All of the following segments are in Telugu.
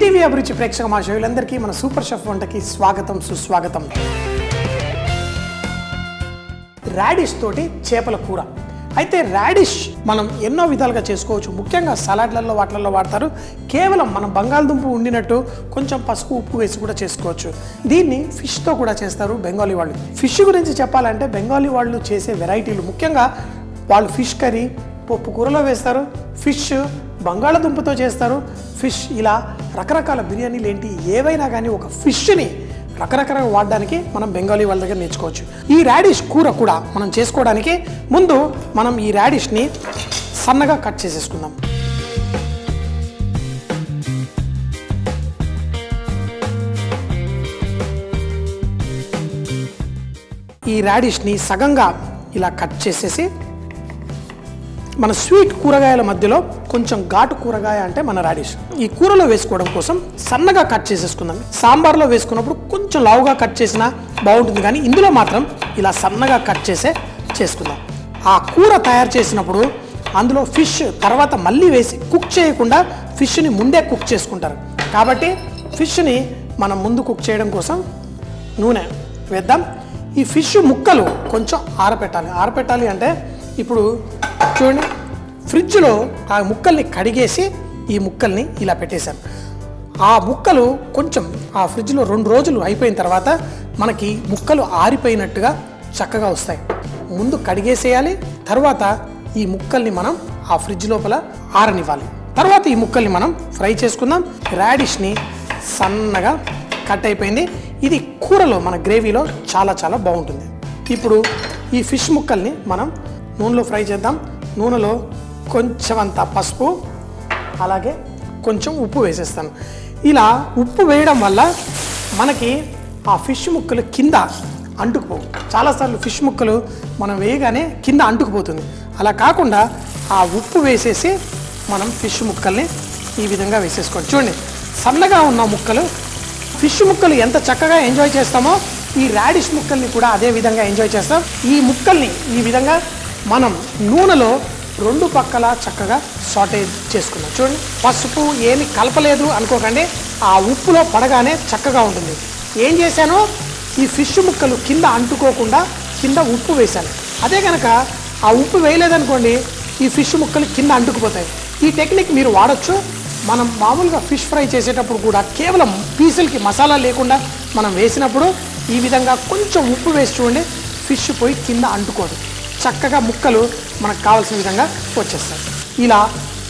ఈటీవీ అభిరుచి ప్రేక్షక మహాశయులందరికీ మన సూపర్ షెఫ్ వంటకి స్వాగతం సుస్వాగతం. రాడిష్ తోటి చేపల కూర. అయితే రాడిష్ మనం ఎన్నో విధాలుగా చేసుకోవచ్చు. ముఖ్యంగా సలాడ్లలో వాటిలలో వాడతారు. కేవలం మనం బంగాళదుంప ఉండినట్టు కొంచెం పసుపు ఉప్పు వేసి కూడా చేసుకోవచ్చు. దీన్ని ఫిష్తో కూడా చేస్తారు బెంగాలీ వాళ్ళు. ఫిష్ గురించి చెప్పాలంటే బెంగాలీ వాళ్ళు చేసే వెరైటీలు ముఖ్యంగా వాళ్ళు ఫిష్ కర్రీ పప్పు కూరలో వేస్తారు. ఫిష్ బంగాళదుంపతో చేస్తారు. ఫిష్ ఇలా రకరకాల బిర్యానీలు ఏంటి? ఏవైనా కానీ ఒక ఫిష్ని రకరకాలుగా వాడడానికి మనం బెంగాలీ వాళ్ళ దగ్గర నేర్చుకోవచ్చు. ఈ రాడిష్ కూర కూడా మనం చేసుకోవడానికి ముందు మనం ఈ రాడిష్ని సన్నగా కట్ చేసేసుకుందాం. ఈ రాడిష్ని సగంగా ఇలా కట్ చేసేసి మన స్వీట్ కూరగాయల మధ్యలో కొంచెం ఘాటు కూరగాయ అంటే మన రాడిష్. ఈ కూరలో వేసుకోవడం కోసం సన్నగా కట్ చేసేసుకుందాం. సాంబార్లో వేసుకున్నప్పుడు కొంచెం లావుగా కట్ చేసినా బాగుంటుంది కానీ ఇందులో మాత్రం ఇలా సన్నగా కట్ చేసే చేసుకుందాం. ఆ కూర తయారు చేసినప్పుడు అందులో ఫిష్ తర్వాత మళ్ళీ వేసి కుక్ చేయకుండా ఫిష్ని ముందే కుక్ చేసుకుంటారు. కాబట్టి ఫిష్ని మనం ముందు కుక్ చేయడం కోసం నూనె వేద్దాం. ఈ ఫిష్ ముక్కలు కొంచెం ఆరపెట్టాలి. ఆరపెట్టాలి అంటే ఇప్పుడు చూడండి. ఫ్రిడ్జ్లో ఆ ముక్కల్ని కడిగేసి ఈ ముక్కల్ని ఇలా పెట్టేశాను ఆ ముక్కలు కొంచెం ఆ ఫ్రిడ్జ్లో రెండు రోజులు అయిపోయిన తర్వాత మనకి ముక్కలు ఆరిపోయినట్టుగా చక్కగా వస్తాయి. ముందు కడిగేసేయాలి తర్వాత ఈ ముక్కల్ని మనం ఆ ఫ్రిడ్జ్ లోపల ఆరనివ్వాలి. తర్వాత ఈ ముక్కల్ని మనం ఫ్రై చేసుకుందాం. రాడిష్ని సన్నగా కట్ అయిపోయింది. ఇది కూరలో మన గ్రేవీలో చాలా చాలా బాగుంటుంది. ఇప్పుడు ఈ ఫిష్ ముక్కల్ని మనం నూనెలో ఫ్రై చేద్దాం. నూనెలో కొంచెం అంత పసుపు అలాగే కొంచెం ఉప్పు వేసేస్తాను. ఇలా ఉప్పు వేయడం వల్ల మనకి ఆ ఫిష్ ముక్కలు కింద అంటుకుపోవు. చాలాసార్లు ఫిష్ ముక్కలు మనం వేయగానే కింద అంటుకుపోతుంది. అలా కాకుండా ఆ ఉప్పు వేసేసి మనం ఫిష్ ముక్కల్ని ఈ విధంగా వేసేసుకోండి చూడండి సన్నగా ఉన్న ముక్కలు ఫిష్ ముక్కలు ఎంత చక్కగా ఎంజాయ్ చేస్తామో ఈ రాడిష్ ముక్కల్ని కూడా అదే విధంగా ఎంజాయ్ చేస్తాం. ఈ ముక్కల్ని ఈ విధంగా మనం నూనెలో రెండు పక్కల చక్కగా సాటేజ్ చేసుకున్నాం. చూడండి పసుపు ఏమి కలపలేదు అనుకోకండి ఆ ఉప్పులో పడగానే చక్కగా ఉంటుంది. ఏం చేశాను? ఈ ఫిష్ ముక్కలు కింద అంటుకోకుండా కింద ఉప్పు వేశాను. అదే కనుక ఆ ఉప్పు వేయలేదనుకోండి ఈ ఫిష్ ముక్కలు కింద అంటుకుపోతాయి. ఈ టెక్నిక్ మీరు వాడచ్చు. మనం మామూలుగా ఫిష్ ఫ్రై చేసేటప్పుడు కూడా కేవలం పీసులకి మసాలా లేకుండా మనం వేసినప్పుడు ఈ విధంగా కొంచెం ఉప్పు వేసి చూడండి ఫిష్ పోయి కింద అంటుకోదు. చక్కగా ముక్కలు మనకు కావాల్సిన విధంగా వచ్చేస్తాయి. ఇలా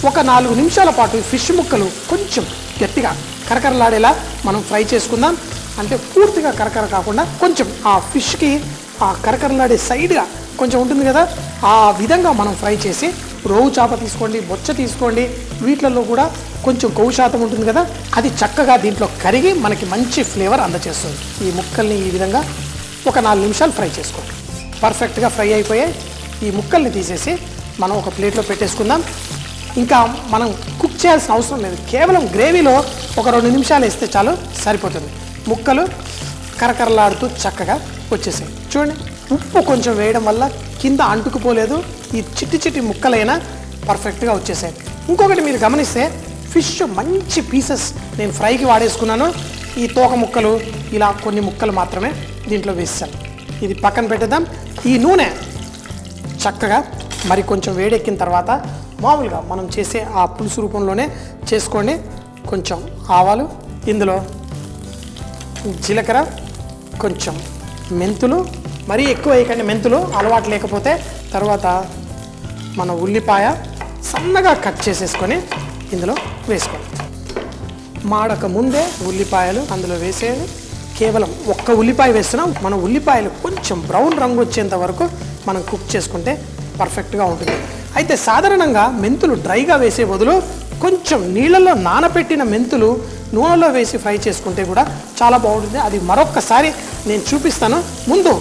ఒక నాలుగు నిమిషాల పాటు ఫిష్ ముక్కలు కొంచెం గట్టిగా కరకరలాడేలా మనం ఫ్రై చేసుకుందాం. అంటే పూర్తిగా కరకర కాకుండా కొంచెం ఆ ఫిష్కి ఆ కరకరలాడే సైడ్గా కొంచెం ఉంటుంది కదా ఆ విధంగా మనం ఫ్రై చేసి రోవు చేప తీసుకోండి బొచ్చ తీసుకోండి వీటిలలో కూడా కొంచెం కొవ్వు శాతం ఉంటుంది కదా అది చక్కగా దీంట్లో కరిగి మనకి మంచి ఫ్లేవర్ అందచేస్తుంది. ఈ ముక్కల్ని ఈ విధంగా ఒక నాలుగు నిమిషాలు ఫ్రై చేసుకోండి. పర్ఫెక్ట్గా ఫ్రై అయిపోయాయి ఈ ముక్కల్ని తీసేసి మనం ఒక ప్లేట్లో పెట్టేసుకుందాం. ఇంకా మనం కుక్ చేయాల్సిన అవసరం లేదు. కేవలం గ్రేవీలో ఒక రెండు నిమిషాలు వేస్తే చాలు సరిపోతుంది. ముక్కలు కరకరలాడుతూ చక్కగా వచ్చేసాయి. చూడండి ఉప్పు కొంచెం వేయడం వల్ల కింద అంటుకుపోలేదు. ఈ చిట్టి చిట్టి ముక్కలైనా పర్ఫెక్ట్గా వచ్చేసాయి. ఇంకొకటి మీరు గమనిస్తే ఫిష్ మంచి పీసెస్ నేను ఫ్రైకి వాడేసుకున్నాను. ఈ తోక ముక్కలు ఇలా కొన్ని ముక్కలు మాత్రమే దీంట్లో వేసాను ఇది పక్కన పెట్టేద్దాం. ఈ నూనె చక్కగా మరి కొంచెం వేడెక్కిన తర్వాత మామూలుగా మనం చేసే ఆ పులుసు రూపంలోనే చేసుకోండి. కొంచెం ఆవాలు ఇందులో జీలకర్ర కొంచెం మెంతులు మరీ ఎక్కువ వేయకండి. మెంతులు అలవాటు లేకపోతే తర్వాత మన ఉల్లిపాయ సన్నగా కట్ చేసేసుకొని ఇందులో వేసుకోండి. మాడక ముందే ఉల్లిపాయలు అందులో వేసేది కేవలం ఒక్క ఉల్లిపాయ వేస్తున్నాం. మన ఉల్లిపాయలు కొంచెం బ్రౌన్ రంగు వచ్చేంత వరకు మనం కుక్ చేసుకుంటే పర్ఫెక్ట్గా ఉంటుంది. అయితే సాధారణంగా మెంతులు డ్రైగా వేసే బదులు కొంచెం నీళ్ళలో నానబెట్టిన మెంతులు నూనెలో వేసి ఫ్రై చేసుకుంటే కూడా చాలా బాగుంటుంది. అది మరొక్కసారి నేను చూపిస్తాను. ముందు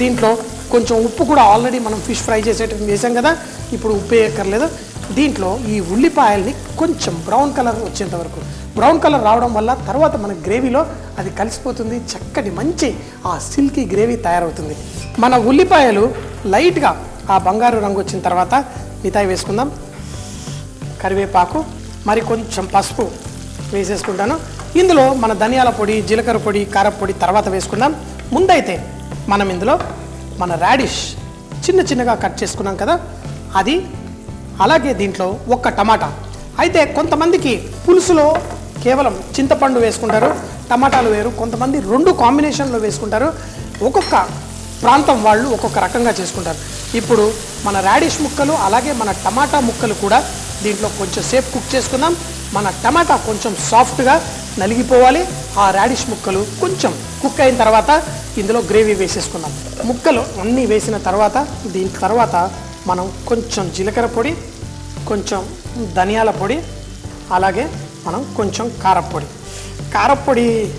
దీంట్లో కొంచెం ఉప్పు కూడా ఆల్రెడీ మనం ఫిష్ ఫ్రై చేసేటప్పుడు వేసాం కదా. ఇప్పుడు ఉప్పు వేయక్కర్లేదు దీంట్లో ఈ ఉల్లిపాయల్ని కొంచెం బ్రౌన్ కలర్ వచ్చేంత వరకు. బ్రౌన్ కలర్ రావడం వల్ల తర్వాత మన గ్రేవీలో అది కలిసిపోతుంది చక్కటి మంచి ఆ సిల్కీ గ్రేవీ తయారవుతుంది. మన ఉల్లిపాయలు లైట్గా ఆ బంగారు రంగు వచ్చిన తర్వాత మిఠాయి వేసుకుందాం. కరివేపాకు మరి కొంచెం పసుపు వేసేసుకుంటాను. ఇందులో మన ధనియాల పొడి జీలకర్ర పొడి కారపొడి తర్వాత వేసుకుందాం. ముందైతే మనం ఇందులో మన రాడిష్ చిన్న చిన్నగా కట్ చేసుకున్నాం కదా అది అలాగే దీంట్లో ఒక్క టమాటా. అయితే కొంతమందికి పులుసులో కేవలం చింతపండు వేసుకుంటారు టమాటాలు వేరు కొంతమంది రెండు కాంబినేషన్లో వేసుకుంటారు. ఒక్కొక్క ప్రాంతం వాళ్ళు ఒక్కొక్క రకంగా చేసుకుంటారు. ఇప్పుడు మన రాడిష్ ముక్కలు అలాగే మన టమాటా ముక్కలు కూడా దీంట్లో కొంచెం సేపు కుక్ చేసుకుందాం. మన టమాటా కొంచెం సాఫ్ట్గా నలిగిపోవాలి. ఆ రాడిష్ ముక్కలు కొంచెం కుక్ అయిన తర్వాత ఇందులో గ్రేవీ వేసేసుకుందాం. ముక్కలు అన్నీ వేసిన తర్వాత దీని తర్వాత మనం కొంచెం జీలకర్ర పొడి కొంచెం ధనియాల పొడి అలాగే మనం కొంచెం కారప్పొడి కారప్పొడి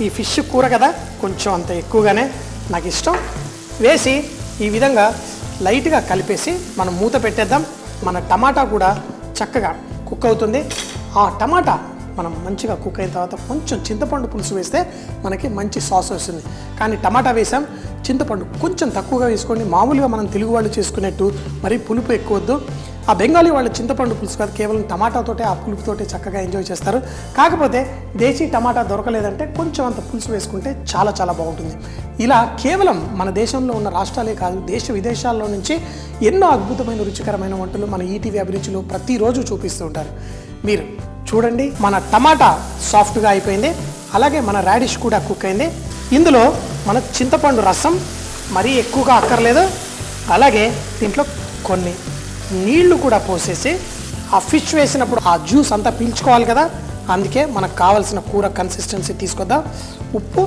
ఈ ఫిష్ కూర కదా కొంచెం అంత ఎక్కువగానే నాకు ఇష్టం. వేసి ఈ విధంగా లైట్గా కలిపేసి మనం మూత పెట్టేద్దాం. మన టమాటా కూడా చక్కగా కుక్ అవుతుంది. ఆ టమాటా మనం మంచిగా కుక్ అయిన తర్వాత కొంచెం చింతపండు పులుసు వేస్తే మనకి మంచి సాస్ వస్తుంది. కానీ టమాటా వేసాం చింతపండు కొంచెం తక్కువగా వేసుకోండి. మామూలుగా మనం తెలుగు వాళ్ళు చేసుకునేట్టు మరి పులుపు ఎక్కువ వద్దు. ఆ బెంగాలీ వాళ్ళు చింతపండు పులుసు కాదు కేవలం టమాటాతోటే ఆ పులుపుతోటే చక్కగా ఎంజాయ్ చేస్తారు. కాకపోతే దేశీ టమాటా దొరకలేదంటే కొంచెం అంత పులుసు వేసుకుంటే చాలా చాలా బాగుంటుంది. ఇలా కేవలం మన దేశంలో ఉన్న రాష్ట్రాలే కాదు దేశ విదేశాల్లో నుంచి ఎన్నో అద్భుతమైన రుచికరమైన వంటలు మన ఈటీవీ అభిరుచిలో ప్రతిరోజు చూపిస్తూ ఉంటారు. మీరు చూడండి మన టమాటా సాఫ్ట్గా అయిపోయింది అలాగే మన రాడిష్ కూడా కుక్ అయింది. ఇందులో మన చింతపండు రసం మరీ ఎక్కువగా అక్కర్లేదు అలాగే దీంట్లో కొన్ని నీళ్ళు కూడా పోసేసి ఆ ఫిష్ వేసినప్పుడు ఆ జ్యూస్ అంతా పీల్చుకోవాలి కదా అందుకే మనకు కావాల్సిన కూర కన్సిస్టెన్సీ తీసుకొద్దాం. ఉప్పు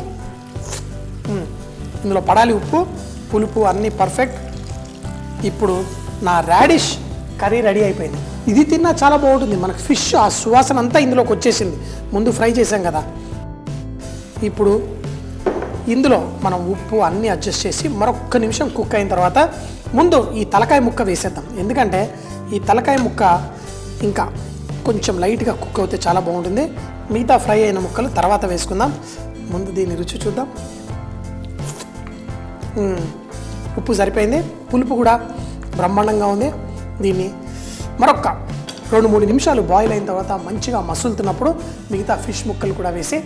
ఇందులో పడాలి ఉప్పు పులుపు అన్నీ పర్ఫెక్ట్. ఇప్పుడు నా రాడిష్ కర్రీ రెడీ అయిపోయింది. ఇది తిన్నా చాలా బాగుంటుంది. మనకు ఫిష్ ఆ సువాసన అంతా ఇందులోకి వచ్చేసింది. ముందు ఫ్రై చేసాం కదా. ఇప్పుడు ఇందులో మనం ఉప్పు అన్నీ అడ్జస్ట్ చేసి మరొక్క నిమిషం కుక్ అయిన తర్వాత ముందు ఈ తలకాయ ముక్క వేసేద్దాం. ఎందుకంటే ఈ తలకాయ ముక్క ఇంకా కొంచెం లైట్గా కుక్ అవుతే చాలా బాగుంటుంది. మిగతా ఫ్రై అయిన ముక్కలు తర్వాత వేసుకుందాం. ముందు దీన్ని రుచి చూద్దాం. ఉప్పు సరిపోయింది. పులుపు కూడా బ్రహ్మాండంగా ఉంది. దీన్ని మరొక్క రెండు మూడు నిమిషాలు బాయిల్ అయిన తర్వాత మంచిగా మసులుతున్నప్పుడు మిగతా ఫిష్ ముక్కలు కూడా వేసి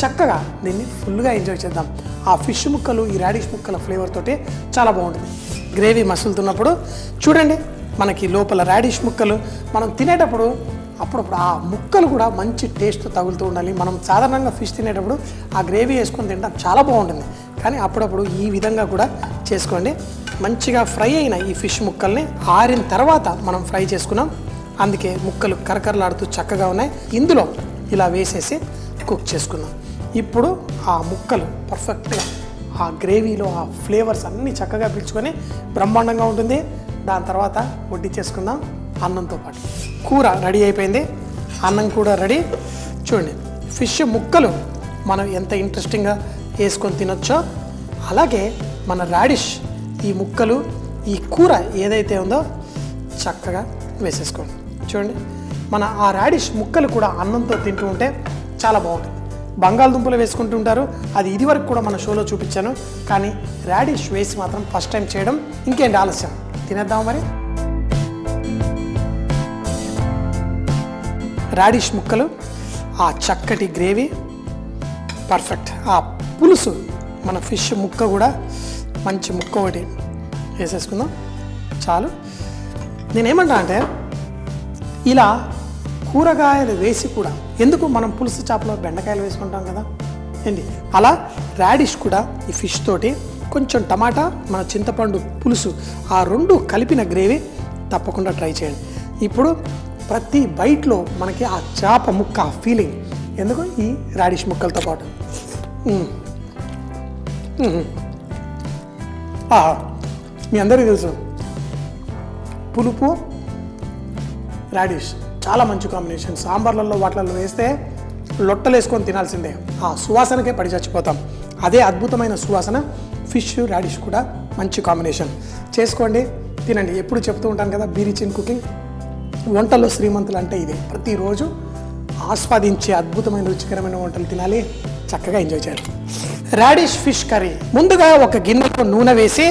చక్కగా దీన్ని ఫుల్గా ఎంజాయ్ చేద్దాం. ఆ ఫిష్ ముక్కలు ఈ రాడిష్ ముక్కల ఫ్లేవర్ తోటే చాలా బాగుంటుంది. గ్రేవీ మసులుతున్నప్పుడు చూడండి మనకి లోపల రాడిష్ ముక్కలు మనం తినేటప్పుడు అప్పుడప్పుడు ఆ ముక్కలు కూడా మంచి టేస్ట్ తగులుతూ ఉండాలి. మనం సాధారణంగా ఫిష్ తినేటప్పుడు ఆ గ్రేవీ వేసుకొని తింటాం చాలా బాగుంటుంది. కానీ అప్పుడప్పుడు ఈ విధంగా కూడా చేసుకోండి. మంచిగా ఫ్రై అయిన ఈ ఫిష్ ముక్కల్ని ఆరిన తర్వాత మనం ఫ్రై చేసుకున్నాం. అందుకే ముక్కలు కరకరలాడుతూ చక్కగా ఉన్నాయి. ఇందులో ఇలా వేసేసి కుక్ చేసుకున్నాం. ఇప్పుడు ఆ ముక్కలు పర్ఫెక్ట్గా ఆ గ్రేవీలో ఆ ఫ్లేవర్స్ అన్నీ చక్కగా పీల్చుకొని బ్రహ్మాండంగా ఉంటుంది. దాని తర్వాత వడ్డించేసుకుందాం అన్నంతో పాటు కూర రెడీ అయిపోయింది. అన్నం కూడా రెడీ. చూడండి ఫిష్ ముక్కలు మనం ఎంత ఇంట్రెస్టింగ్గా వేసుకొని తినొచ్చో అలాగే మన రాడిష్ ఈ ముక్కలు ఈ కూర ఏదైతే ఉందో చక్కగా వేసేసుకోండి. చూడండి మన ఆ రాడిష్ ముక్కలు కూడా అన్నంతో తింటూ ఉంటే చాలా బాగుంటుంది. బంగాళదుంపలు వేసుకుంటూ ఉంటారు. అది ఇదివరకు కూడా మన షోలో చూపించాను. కానీ రాడిష్ వేసి మాత్రం ఫస్ట్ టైం చేయడం ఇంకేంటి ఆలస్యం? తినేద్దాం మరి? రాడిష్ ముక్కలు ఆ చక్కటి గ్రేవీ పర్ఫెక్ట్. ఆ పులుసు మన ఫిష్ ముక్క కూడా మంచి ముక్క ఒకటి వేసేసుకుందాం. చాలు. నేనేమంటా అంటే ఇలా కూరగాయలు వేసి కూడా ఎందుకు మనం పులుసు చేపలో బెండకాయలు వేసుకుంటాం కదా? ఏంటి? అలా రాడిష్ కూడా ఈ ఫిష్ తోటి కొంచెం టమాటా మన చింతపండు పులుసు ఆ రెండు కలిపిన గ్రేవీ తప్పకుండా ట్రై చేయండి. ఇప్పుడు ప్రతి బైట్లో మనకి ఆ చేప ముక్క ఫీలింగ్ ఎందుకు? ఈ రాడిష్ ముక్కలతో పాటు. ఆహా. మీ అందరికీ తెలుసు. పులుపు రాడిష్ చాలా మంచి కాంబినేషన్ సాంబార్లలో వాటిలలో వేస్తే లొట్టలు వేసుకొని తినాల్సిందే. ఆ సువాసనకే పడి చచ్చిపోతాం. అదే అద్భుతమైన సువాసన ఫిష్ రాడిష్ కూడా మంచి కాంబినేషన్ చేసుకోండి తినండి. ఎప్పుడు చెప్తూ ఉంటాను కదా బీరిచిన్ కుకింగ్. వంటల్లో శ్రీమంతులు అంటే ఇది. ప్రతిరోజు ఆస్వాదించే అద్భుతమైన రుచికరమైన వంటలు తినాలి. చక్కగా ఎంజాయ్ చేయాలి. Radish fish curry. ముందుగా ఒక గిన్నెలో నూనె వేసి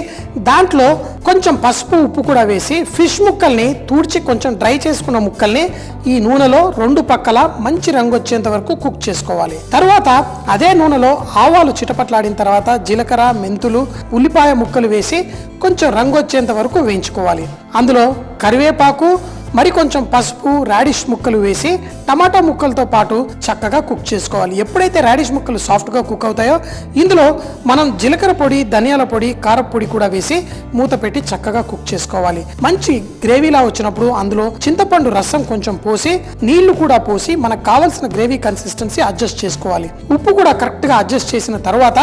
దాంట్లో కొంచెం పసుపు ఉప్పు కూడా వేసి ఫిష్ ముక్కల్ని తూడ్చి కొంచెం డ్రై చేసుకున్న ముక్కల్ని ఈ నూనెలో రెండు పక్కల మంచి రంగు వచ్చేంత వరకు కుక్ చేసుకోవాలి. తర్వాత అదే నూనెలో ఆవాలు చిటపట్లాడిన తర్వాత జీలకర్ర మెంతులు ఉల్లిపాయ ముక్కలు వేసి కొంచెం రంగు వచ్చేంత వరకు వేయించుకోవాలి. అందులో కరివేపాకు మరి కొంచెం పసుపు రాడిష్ ముక్కలు వేసి టమాటా ముక్కలతో పాటు చక్కగా కుక్ చేసుకోవాలి. ఎప్పుడైతే రాడిష్ ముక్కలు సాఫ్ట్గా కుక్ అవుతాయో ఇందులో మనం జీలకర్ర పొడి ధనియాల పొడి కారపు పొడి కూడా వేసి మూత పెట్టి చక్కగా కుక్ చేసుకోవాలి. మంచి గ్రేవీలా వచ్చినప్పుడు అందులో చింతపండు రసం కొంచెం పోసి నీళ్ళు కూడా పోసి మనకు కావాల్సిన గ్రేవీ కన్సిస్టెన్సీ అడ్జస్ట్ చేసుకోవాలి. ఉప్పు కూడా కరెక్ట్గా అడ్జస్ట్ చేసిన తర్వాత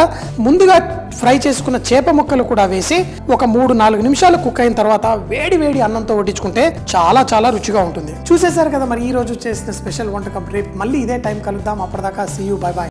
ముందుగా ఫ్రై చేసుకున్న చేప ముక్కలు కూడా వేసి ఒక మూడు నాలుగు నిమిషాలు కుక్ అయిన తర్వాత వేడి వేడి అన్నంతో వడ్డించుకుంటే చాలా చాలా రుచిగా ఉంటుంది. చూసేశారు కదా మరి ఈ రోజు చేసిన స్పెషల్ వంటకం. రేపు మళ్ళీ ఇదే టైం కలుద్దాం. అప్పటిదాకా సీ యూ బై బాయ్